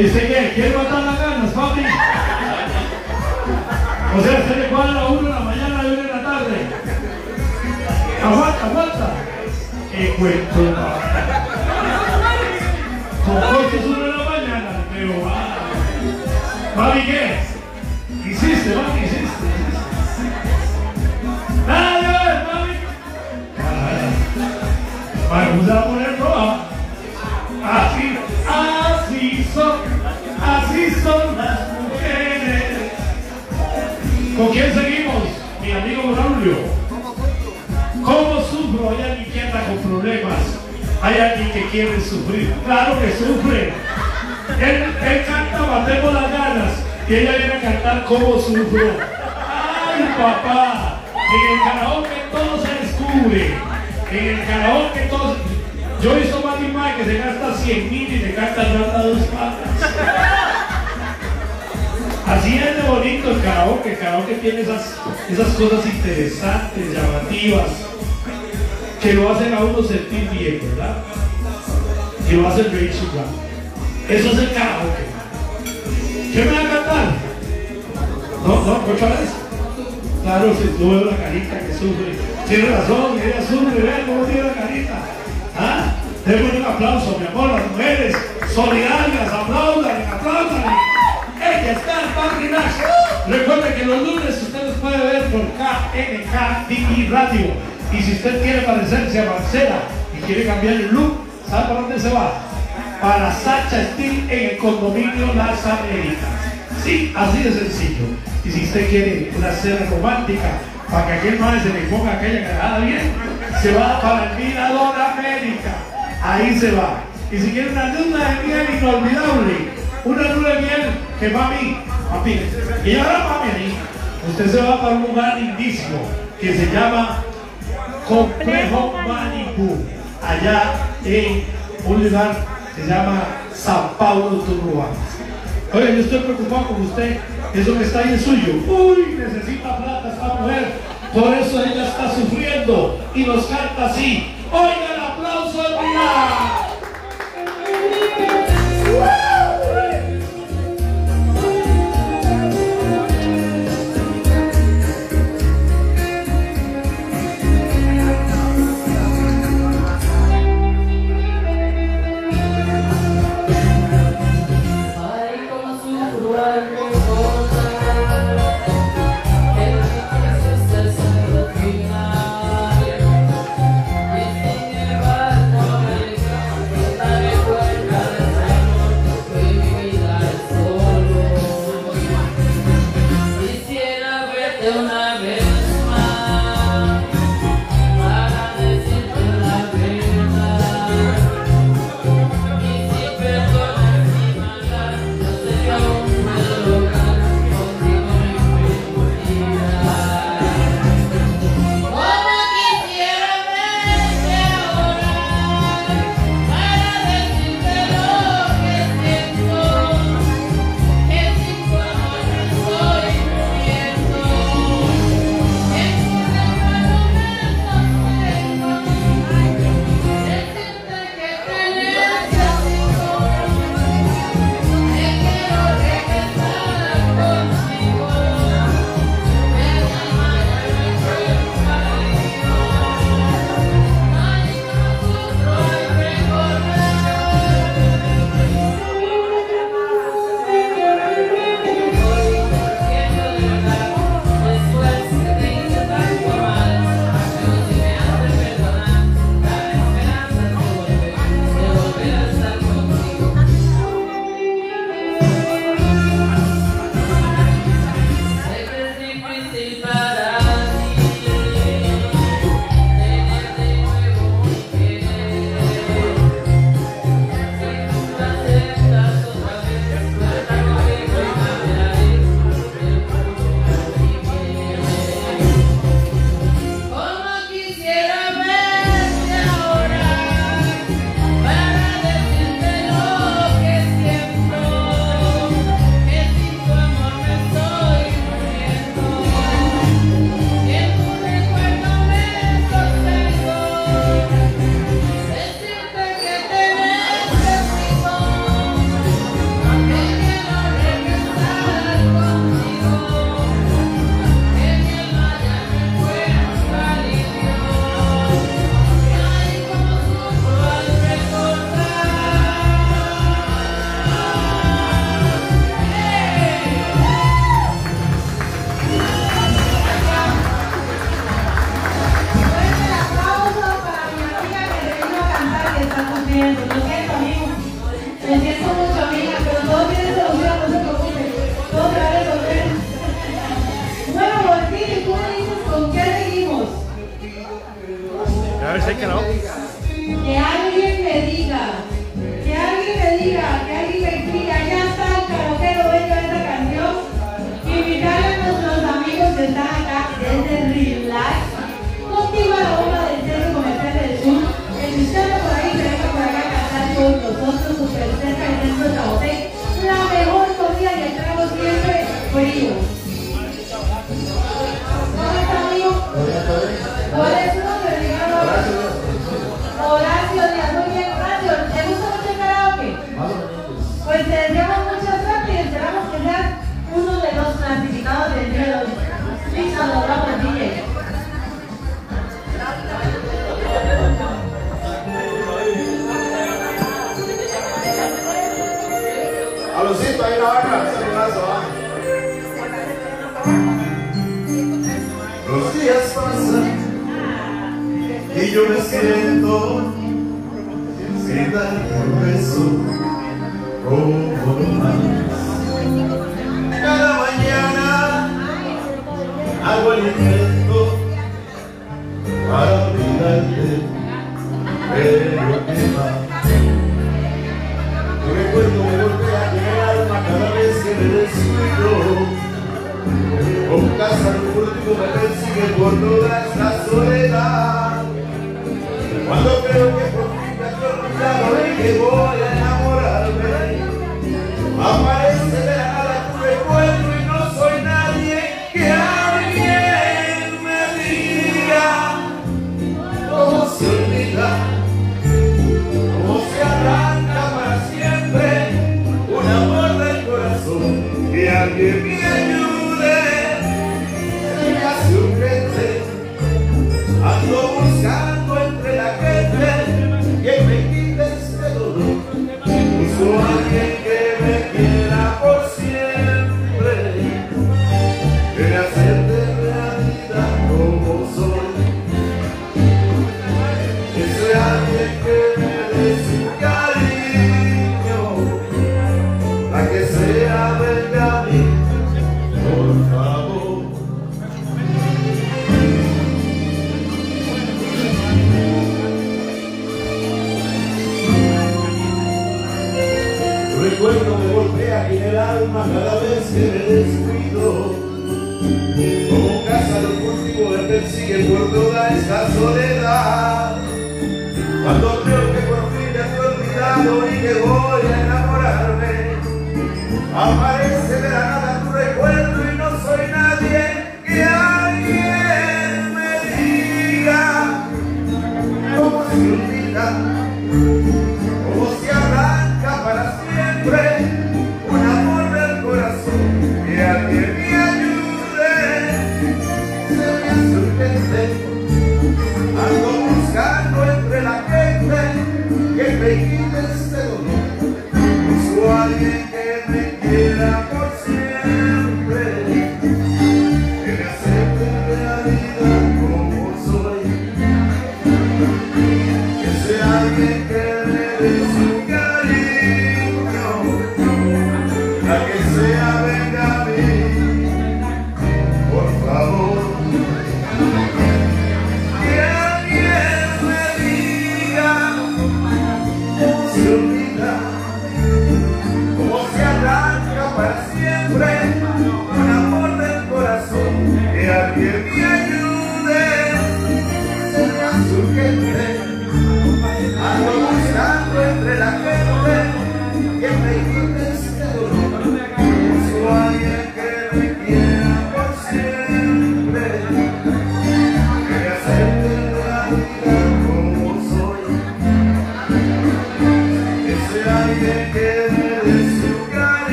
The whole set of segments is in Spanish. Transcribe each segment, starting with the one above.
¿Y usted qué? ¿Quiere matar las ganas, papi? O sea, se le cuadra 1 de la mañana y 1 de la tarde. Aguanta, aguanta. ¡Qué cuento! Cosas 1 de la mañana, pero va. Papi, ¿qué? ¿Con quién seguimos? Mi amigo Braulio. ¿Cómo sufro? Hay alguien que anda con problemas. Hay alguien que quiere sufrir. Claro que sufre. Él, él canta Matemos las ganas. Y ella viene a cantar ¿Cómo sufro? ¡Ay, papá! En el karaoke todo se descubre. En el karaoke todo. Yo de más que se gasta 100 mil y se gasta rata dos patas. Así es de bonito el karaoke. El karaoke tiene esas, esas cosas interesantes, llamativas, que lo hacen a uno sentir bien, ¿verdad? Y lo hacen reír su rato. Eso es el karaoke. ¿Qué me va a cantar? No, no, otra vez. Claro, si tú ves la carita que sufre. Tiene razón, ella sufre, vean cómo tiene la carita. ¿Ah? Démosle un aplauso, mi amor, las mujeres solidarias, aplaudan, aplaudan está páginas. Recuerde que los lunes usted los puede ver por KNKDI Radio. Y si usted quiere parecerse a Marcela y quiere cambiar el look, ¿sabe para dónde se va? Para Sacha Steel en el condominio Las Américas. Sí, así de sencillo. Y si usted quiere una cena romántica, para que aquel madre se le ponga aquella cagada bien, se va para el Mirador América. Ahí se va. Y si quiere una luna de miel inolvidable, una luna de miel que mami, papi, y ahora mami, usted se va para un lugar lindísimo que se llama Complejo Malibu, allá en un lugar que se llama San Pablo Turrubán. Oye, yo estoy preocupado con usted, eso que está ahí es suyo. Uy, necesita plata esta mujer, por eso ella está sufriendo y nos canta así. Oigan, aplauso de vida. começou. Como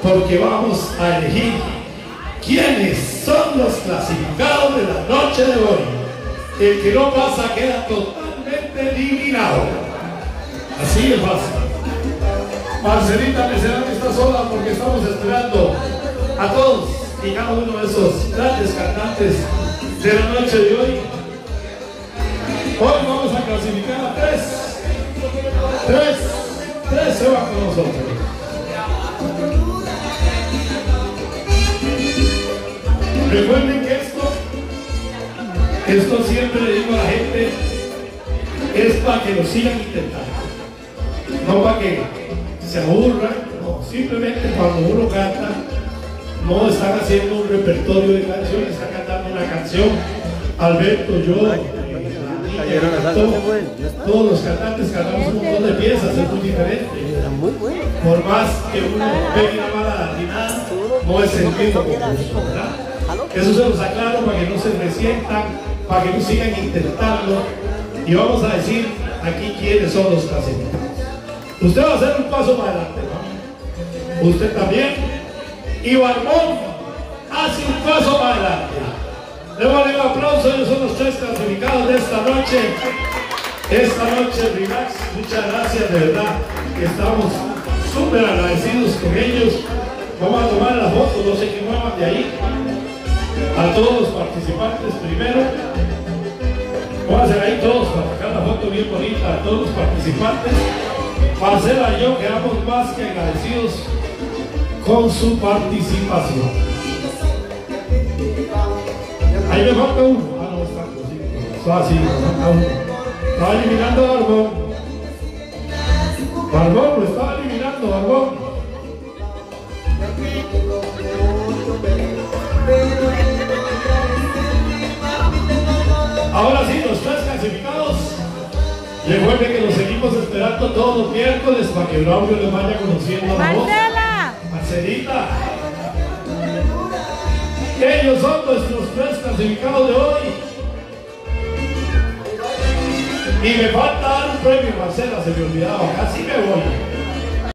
porque vamos a elegir quiénes son los clasificados de la noche de hoy. El que no pasa queda totalmente eliminado. Así es fácil. Marcelita Mecerán está sola porque estamos esperando a todos y cada uno de esos grandes cantantes de la noche de hoy. Hoy vamos a clasificar a tres. Tres. Tres se van con nosotros. Recuerden que esto, esto siempre le digo a la gente, es para que lo sigan intentando. No para que se aburran, no, simplemente cuando uno canta, no están haciendo un repertorio de canciones, están cantando una canción. Alberto, yo, todo- todos los cantantes cantamos un montón de piezas, es muy diferente. Por más que uno pegue una mala latinada, no es el mismo concurso, ¿verdad? Eso se los aclaro para que no se resientan, para que no sigan intentando. Y vamos a decir aquí quiénes son los clasificados. Usted va a hacer un paso para adelante, ¿no? Usted también. Y Barbón hace un paso para adelante. Démosle un aplauso, ellos son los tres clasificados de esta noche. Esta noche, Relax, muchas gracias, de verdad, que estamos súper agradecidos con ellos. Vamos a tomar la foto, no sé qué muevan de ahí. A todos los participantes primero. Vamos a hacer ahí todos para sacar la foto bien bonita a todos los participantes. Marcela y yo quedamos más que agradecidos con su participación. Ahí me falta uno. Ah, no, está. Está así, me falta uno. Estaba eliminando a Barbón. Barbón, lo estaba eliminando, Barbón. Ahora sí, los tres clasificados. Recuerden que los seguimos esperando todos los miércoles para que Braulio les vaya conociendo la voz. Marcela. Marcelita. Ellos son nuestros tres clasificados de hoy. Y me falta dar un premio, Marcela, se me olvidaba. Casi me voy.